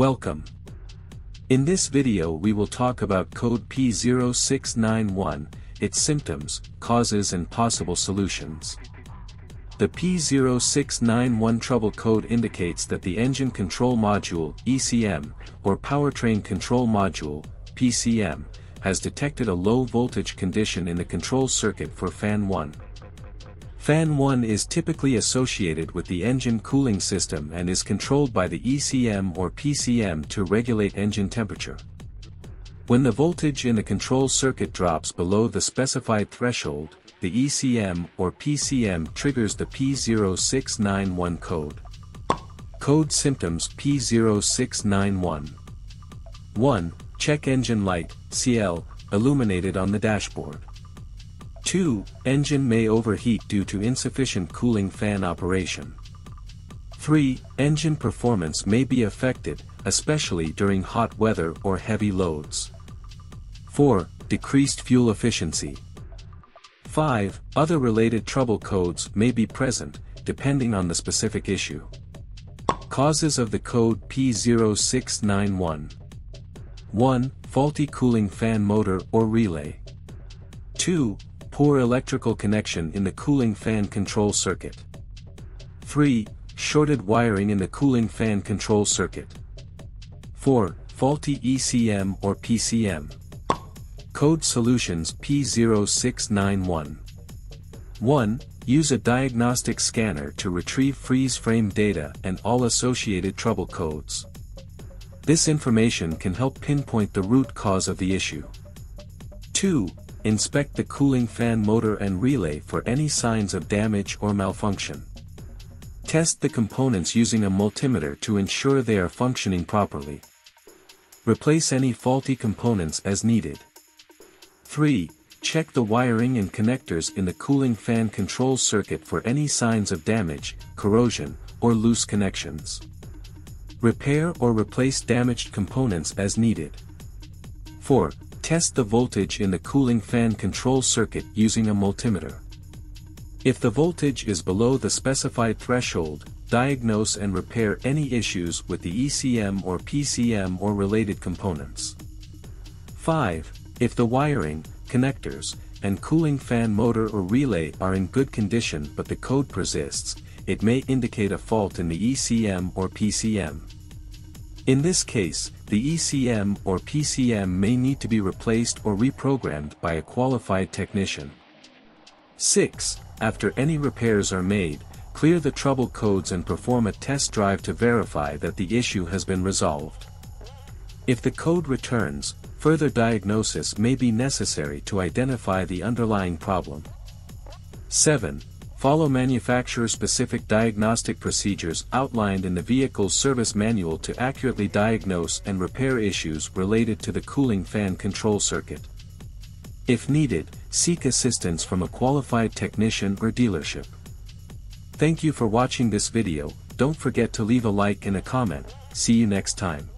Welcome. In this video we will talk about code P0691, its symptoms, causes and possible solutions. The P0691 trouble code indicates that the Engine Control Module ECM, or Powertrain Control Module PCM, has detected a low voltage condition in the control circuit for fan 1. Fan 1 is typically associated with the engine cooling system and is controlled by the ECM or PCM to regulate engine temperature. When the voltage in the control circuit drops below the specified threshold, the ECM or PCM triggers the P0691 code. Code symptoms P0691 1. Check engine light, CL, illuminated on the dashboard. 2. Engine may overheat due to insufficient cooling fan operation. 3. Engine performance may be affected, especially during hot weather or heavy loads. 4. Decreased fuel efficiency. 5. Other related trouble codes may be present, depending on the specific issue. Causes of the code P0691 1. Faulty cooling fan motor or relay. 2 poor electrical connection in the cooling fan control circuit. 3. Shorted wiring in the cooling fan control circuit. 4. Faulty ECM or PCM. Code Solutions P0691 1. Use a diagnostic scanner to retrieve freeze frame data and all associated trouble codes. This information can help pinpoint the root cause of the issue. 2. Inspect the cooling fan motor and relay for any signs of damage or malfunction. Test the components using a multimeter to ensure they are functioning properly. Replace any faulty components as needed. 3. Check the wiring and connectors in the cooling fan control circuit for any signs of damage, corrosion, or loose connections. Repair or replace damaged components as needed. 4. Test the voltage in the cooling fan control circuit using a multimeter. If the voltage is below the specified threshold, diagnose and repair any issues with the ECM or PCM or related components. 5. If the wiring, connectors, and cooling fan motor or relay are in good condition but the code persists, it may indicate a fault in the ECM or PCM. In this case, the ECM or PCM may need to be replaced or reprogrammed by a qualified technician. 6. After any repairs are made, clear the trouble codes and perform a test drive to verify that the issue has been resolved. If the code returns, further diagnosis may be necessary to identify the underlying problem. 7. Follow manufacturer-specific diagnostic procedures outlined in the vehicle's service manual to accurately diagnose and repair issues related to the cooling fan control circuit. If needed, seek assistance from a qualified technician or dealership. Thank you for watching this video, don't forget to leave a like and a comment, see you next time.